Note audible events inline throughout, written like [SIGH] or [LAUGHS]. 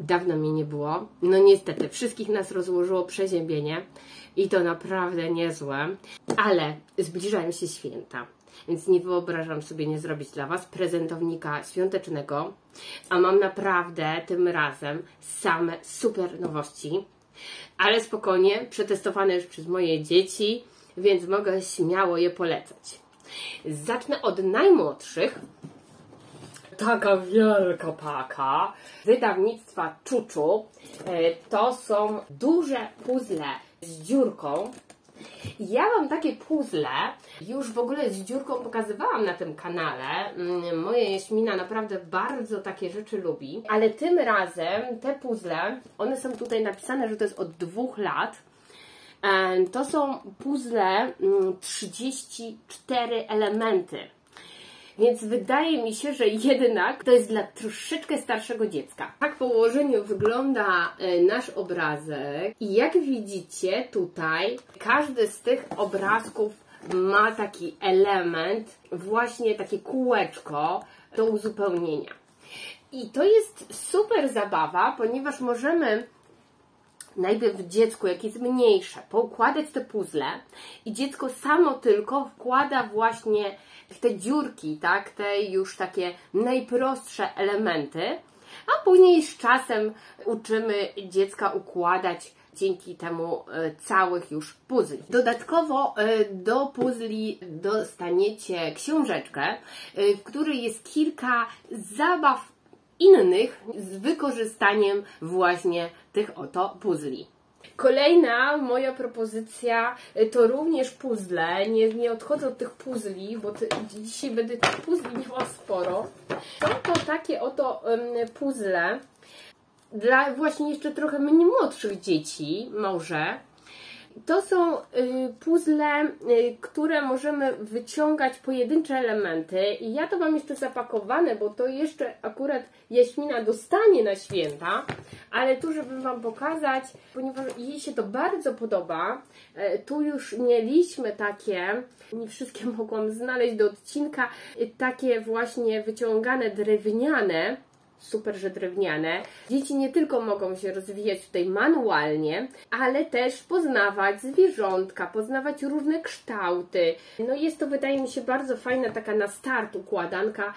Dawno mnie nie było. No niestety, wszystkich nas rozłożyło przeziębienie i to naprawdę niezłe, ale zbliżają się święta. Więc nie wyobrażam sobie nie zrobić dla Was prezentownika świątecznego, a mam naprawdę tym razem same super nowości, ale spokojnie, przetestowane już przez moje dzieci, więc mogę śmiało je polecać. Zacznę od najmłodszych, taka wielka paka wydawnictwa Czuczu. E, to są duże puzzle z dziurką. Ja mam takie puzzle, już w ogóle z dziurką pokazywałam na tym kanale. Mm, Moja Jaśmina naprawdę bardzo takie rzeczy lubi, ale tym razem te puzzle, one są tutaj napisane, że to jest od dwóch lat. E, To są puzzle mm, 34 elementy. Więc wydaje mi się, że jednak to jest dla troszeczkę starszego dziecka. Tak po ułożeniu wygląda e, nasz obrazek i jak widzicie tutaj każdy z tych obrazków ma taki element, właśnie takie kółeczko do uzupełnienia. I to jest super zabawa, ponieważ możemy najpierw dziecku, jak jest mniejsze, poukładać te puzzle i dziecko samo tylko wkłada właśnie w te dziurki, tak, te już takie najprostsze elementy, a później z czasem uczymy dziecka układać dzięki temu e, całych już puzli. Dodatkowo e, do puzli dostaniecie książeczkę, e, w której jest kilka zabaw innych z wykorzystaniem właśnie tych oto puzli. Kolejna moja propozycja y, to również puzzle. Nie, nie odchodzę od tych puzli, bo ty, dzisiaj będę tych puzli miała sporo. Są to takie oto um, puzzle dla właśnie jeszcze trochę mniej młodszych dzieci, może. To są y, puzzle, y, które możemy wyciągać pojedyncze elementy. I ja to mam jeszcze zapakowane, bo to jeszcze akurat Jaśmina dostanie na święta, ale tu, żeby Wam pokazać, ponieważ jej się to bardzo podoba, y, tu już mieliśmy takie, nie wszystkie [LAUGHS] mogłam znaleźć do odcinka, y, takie właśnie wyciągane drewniane, super, że drewniane. Dzieci nie tylko mogą się rozwijać tutaj manualnie, ale też poznawać zwierzątka, poznawać różne kształty. No jest to, wydaje mi się, bardzo fajna taka na start układanka.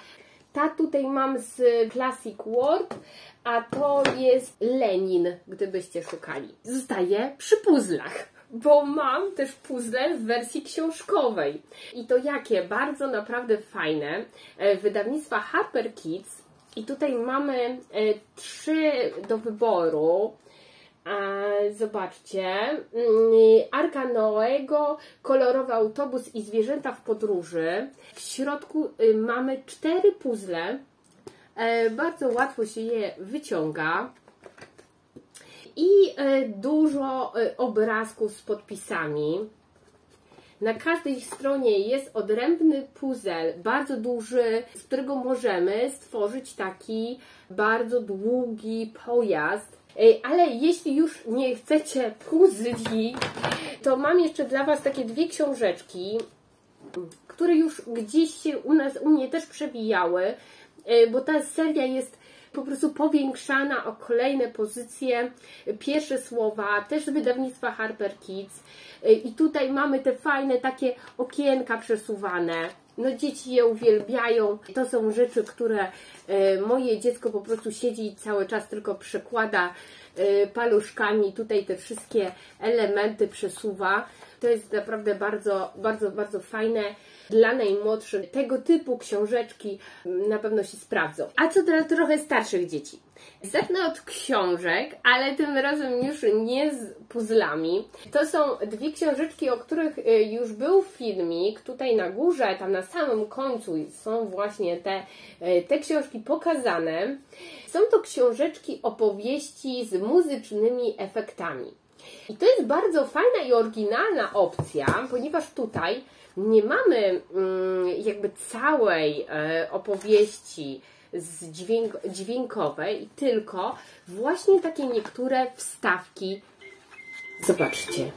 Ta tutaj mam z Classic Word, a to jest Lenin, gdybyście szukali. Zostaje przy puzzlach bo mam też puzzle w wersji książkowej. I to jakie? Bardzo naprawdę fajne. E, Wydawnictwa Harper Kids i tutaj mamy e, trzy do wyboru. Zobaczcie. Mm, Arka Noego, kolorowy autobus i zwierzęta w podróży. W środku y, mamy cztery puzzle. E, Bardzo łatwo się je wyciąga. I e, dużo obrazków z podpisami. Na każdej stronie jest odrębny puzzle, bardzo duży, z którego możemy stworzyć taki bardzo długi pojazd. Ale jeśli już nie chcecie puzli, to mam jeszcze dla Was takie dwie książeczki, które już gdzieś się u nas, u mnie też przewijały, e, bo ta seria jest po prostu powiększana o kolejne pozycje, pierwsze słowa, też z wydawnictwa Harper Kids. I tutaj mamy te fajne takie okienka przesuwane. No dzieci je uwielbiają. To są rzeczy, które e, moje dziecko po prostu siedzi i cały czas tylko przekłada paluszkami. Tutaj te wszystkie elementy przesuwa. To jest naprawdę bardzo, bardzo, bardzo fajne dla najmłodszych. Tego typu książeczki na pewno się sprawdzą. A co dla trochę starszych dzieci? Zacznę od książek, ale tym razem już nie z puzzlami. To są dwie książeczki, o których y, już był filmik. Tutaj na górze, tam na samym końcu są właśnie te, y, te książki pokazane. Są to książeczki opowieści z muzycznymi efektami. I to jest bardzo fajna i oryginalna opcja, ponieważ tutaj nie mamy mm, jakby całej e, opowieści z dźwięk, dźwiękowej, tylko właśnie takie niektóre wstawki. Zobaczcie.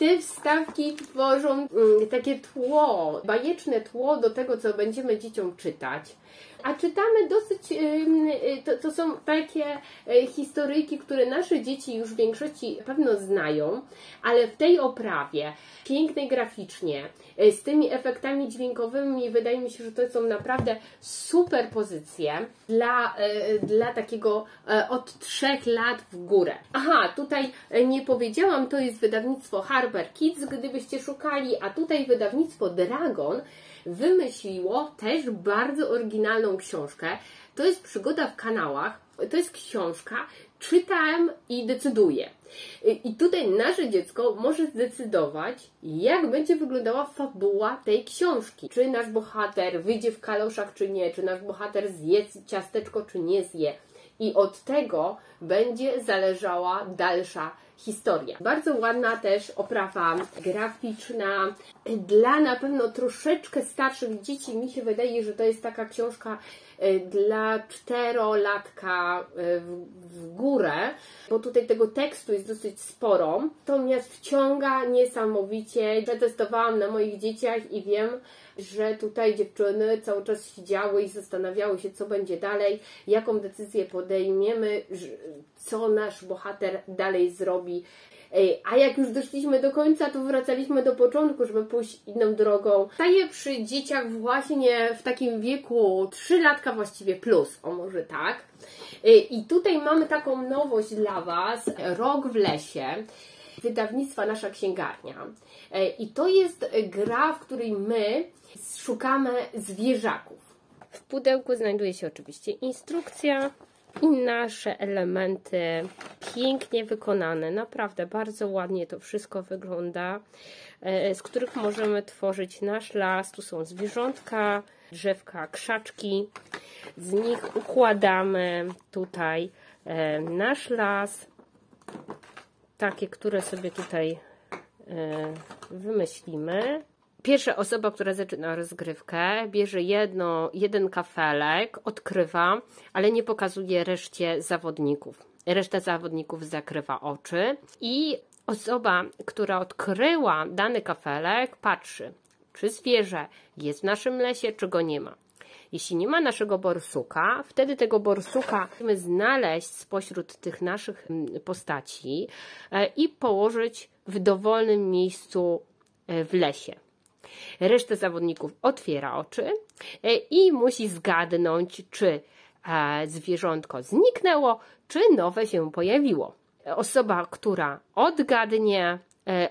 Te wstawki tworzą mm, takie tło, bajeczne tło do tego, co będziemy dzieciom czytać. A czytamy dosyć, y, to, to są takie y, historyjki, które nasze dzieci już w większości pewno znają, ale w tej oprawie, pięknej graficznie, y, z tymi efektami dźwiękowymi, wydaje mi się, że to są naprawdę super pozycje dla, dla takiego od trzech lat w górę. Aha, tutaj nie powiedziałam, to jest wydawnictwo Harper Kids, gdybyście szukali, a tutaj wydawnictwo Dragon wymyśliło też bardzo oryginalną książkę. To jest przygoda w kanałach. To jest książka, czytam i decyduję. I tutaj nasze dziecko może zdecydować, jak będzie wyglądała fabuła tej książki. Czy nasz bohater wyjdzie w kaloszach, czy nie, czy nasz bohater zje ciasteczko, czy nie zje. I od tego będzie zależała dalsza historia. Bardzo ładna też oprawa graficzna. Dla na pewno troszeczkę starszych dzieci mi się wydaje, że to jest taka książka e, dla czterolatka e, w górę, bo tutaj tego tekstu jest dosyć sporo. Natomiast wciąga niesamowicie. Przetestowałam na moich dzieciach i wiem, że tutaj dziewczyny cały czas siedziały i zastanawiały się, co będzie dalej, jaką decyzję podejmiemy, co nasz bohater dalej zrobi. A jak już doszliśmy do końca, to wracaliśmy do początku, żeby pójść inną drogą. Staję przy dzieciach właśnie w takim wieku 3 latka właściwie plus, o może tak. I tutaj mamy taką nowość dla Was, Rok w lesie wydawnictwa Nasza Księgarnia. I to jest gra, w której my szukamy zwierzaków. W pudełku znajduje się oczywiście instrukcja i nasze elementy pięknie wykonane. Naprawdę bardzo ładnie to wszystko wygląda, e, z których możemy tworzyć nasz las. Tu są zwierzątka, drzewka, krzaczki. Z nich układamy tutaj e, nasz las. Takie, które sobie tutaj e, wymyślimy. Pierwsza osoba, która zaczyna rozgrywkę, bierze jedno, jeden kafelek, odkrywa, ale nie pokazuje reszcie zawodników. Reszta zawodników zakrywa oczy i osoba, która odkryła dany kafelek, patrzy, czy zwierzę jest w naszym lesie, czy go nie ma. Jeśli nie ma naszego borsuka, wtedy tego borsuka musimy znaleźć spośród tych naszych mm, postaci e, i położyć w dowolnym miejscu e, w lesie. Reszta zawodników otwiera oczy e, i musi zgadnąć, czy e, zwierzątko zniknęło, czy nowe się pojawiło. Osoba, która odgadnie,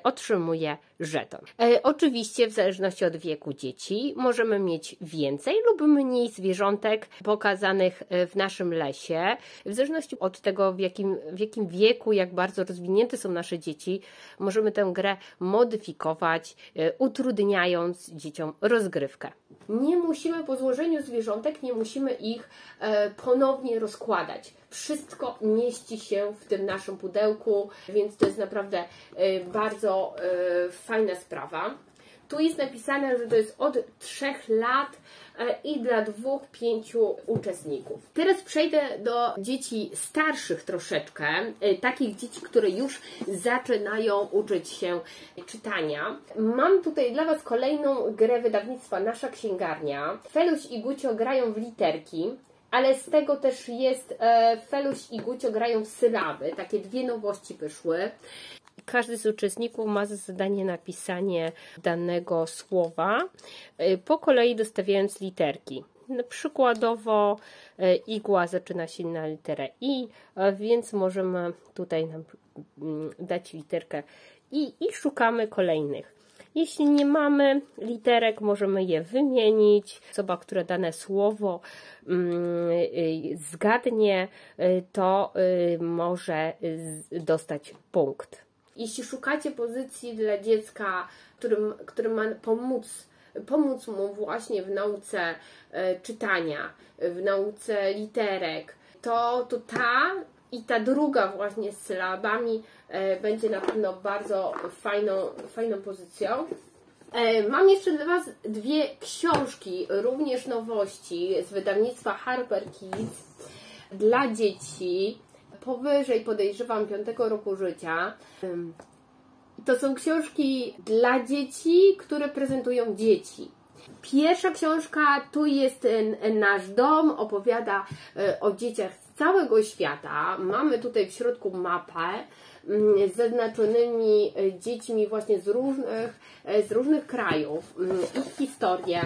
otrzymuje żeton. E, oczywiście w zależności od wieku dzieci możemy mieć więcej lub mniej zwierzątek pokazanych e, w naszym lesie. W zależności od tego w jakim, w jakim wieku, jak bardzo rozwinięte są nasze dzieci, możemy tę grę modyfikować, utrudniając dzieciom rozgrywkę. Nie musimy po złożeniu zwierzątek, nie musimy ich ponownie rozkładać wszystko mieści się w tym naszym pudełku, więc to jest naprawdę e, bardzo e, fajna sprawa. Tu jest napisane, że to jest od 3 lat e, i dla dwóch, pięciu uczestników. Teraz przejdę do dzieci starszych troszeczkę, takich dzieci, które już zaczynają uczyć się czytania. Mam tutaj dla Was kolejną grę wydawnictwa Nasza Księgarnia. Feluś i Gucio grają w literki ale z tego też jest e, Feluś i Gucio grają sylaby. Takie dwie nowości wyszły. Każdy z uczestników ma za zadanie napisanie danego słowa, e, po kolei dostawiając literki. Przykładowo e, igła zaczyna się na literę I, więc możemy tutaj nam mm, dać literkę I i szukamy kolejnych. Jeśli nie mamy literek, możemy je wymienić. Osoba, która dane słowo mm, y, zgadnie, y, to y, może dostać punkt. Jeśli szukacie pozycji dla dziecka, którym, którym ma pomóc pomóc mu właśnie w nauce czytania, w nauce literek, to, to ta i ta druga właśnie z sylabami e, będzie na pewno bardzo fajną, fajną pozycją. E, mam jeszcze dla Was dwie książki, również nowości z wydawnictwa Harper Kids dla dzieci powyżej podejrzewam 5 roku życia. To są książki dla dzieci, które prezentują dzieci. Pierwsza książka tu jest nasz dom, opowiada e, o dzieciach z całego świata. Mamy tutaj w środku mapę mm, z zaznaczonymi e, dziećmi właśnie z różnych, e, z różnych krajów, mm, ich historię,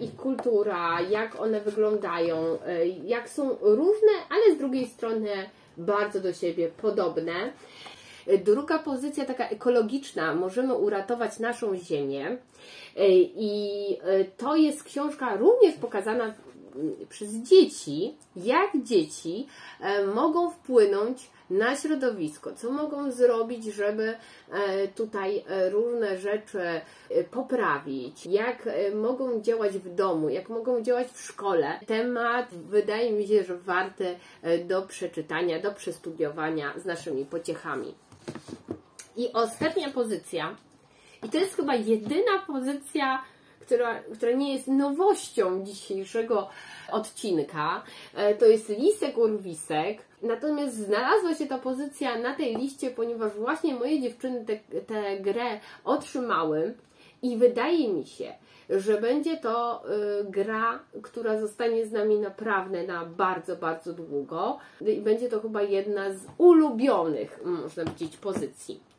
ich kultura, jak one wyglądają, jak są różne, ale z drugiej strony bardzo do siebie podobne. Druga pozycja, taka ekologiczna, możemy uratować naszą ziemię. I to jest książka również pokazana przez dzieci, jak dzieci e, mogą wpłynąć na środowisko, co mogą zrobić, żeby e, tutaj e, różne rzeczy poprawić, jak mogą działać w domu, jak mogą działać w szkole. Temat wydaje mi się, że warty do przeczytania, do przestudiowania z naszymi pociechami. I ostatnia pozycja, i to jest chyba jedyna pozycja, która, która nie jest nowością dzisiejszego odcinka. E, to jest Lisek Urwisek. Natomiast znalazła się ta pozycja na tej liście, ponieważ właśnie moje dziewczyny tę grę otrzymały i wydaje mi się, że będzie to y, gra, która zostanie z nami naprawdę na bardzo, bardzo długo i będzie to chyba jedna z ulubionych, można powiedzieć, pozycji.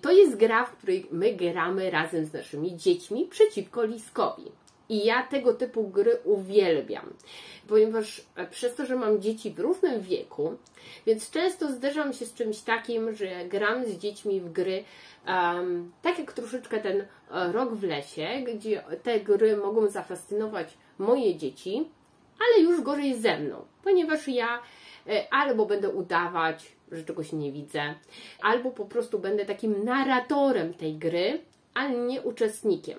To jest gra, w której my gramy razem z naszymi dziećmi przeciwko liskowi. I ja tego typu gry uwielbiam, ponieważ e, przez to, że mam dzieci w różnym wieku, więc często zderzam się z czymś takim, że gram z dziećmi w gry, um, tak jak troszeczkę ten e, rok w lesie, gdzie te gry mogą zafascynować moje dzieci, ale już gorzej ze mną, ponieważ ja albo będę udawać, że czegoś nie widzę, albo po prostu będę takim narratorem tej gry, ale nie uczestnikiem.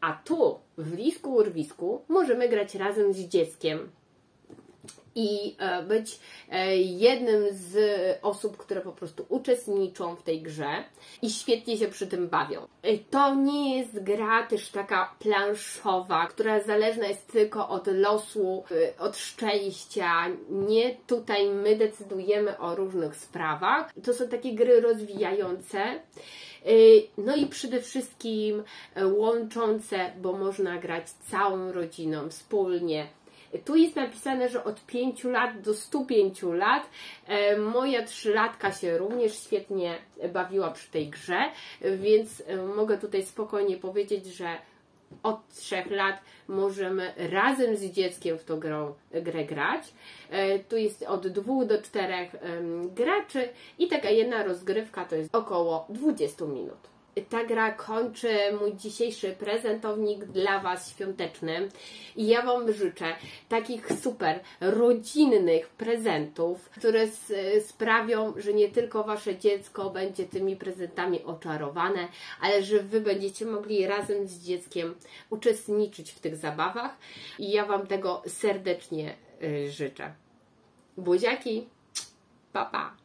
A tu w Lisku Urwisku możemy grać razem z dzieckiem i e, być e, jednym z osób, które po prostu uczestniczą w tej grze i świetnie się przy tym bawią. E, to nie jest gra też taka planszowa, która zależna jest tylko od losu, od szczęścia. Nie tutaj my decydujemy o różnych sprawach. To są takie gry rozwijające. No i przede wszystkim łączące, bo można grać całą rodziną wspólnie tu jest napisane, że od 5 lat do 105 lat. E, moja trzylatka się również świetnie bawiła przy tej grze, więc e, mogę tutaj spokojnie powiedzieć, że od 3 lat możemy razem z dzieckiem w tą grę, grę grać. E, tu jest od 2 do 4 graczy i taka jedna rozgrywka to jest około 20 minut ta gra kończy mój dzisiejszy prezentownik dla Was świąteczny i ja Wam życzę takich super rodzinnych prezentów, które sprawią, że nie tylko Wasze dziecko będzie tymi prezentami oczarowane, ale że Wy będziecie mogli razem z dzieckiem uczestniczyć w tych zabawach i ja Wam tego serdecznie y, życzę. Buziaki, pa pa!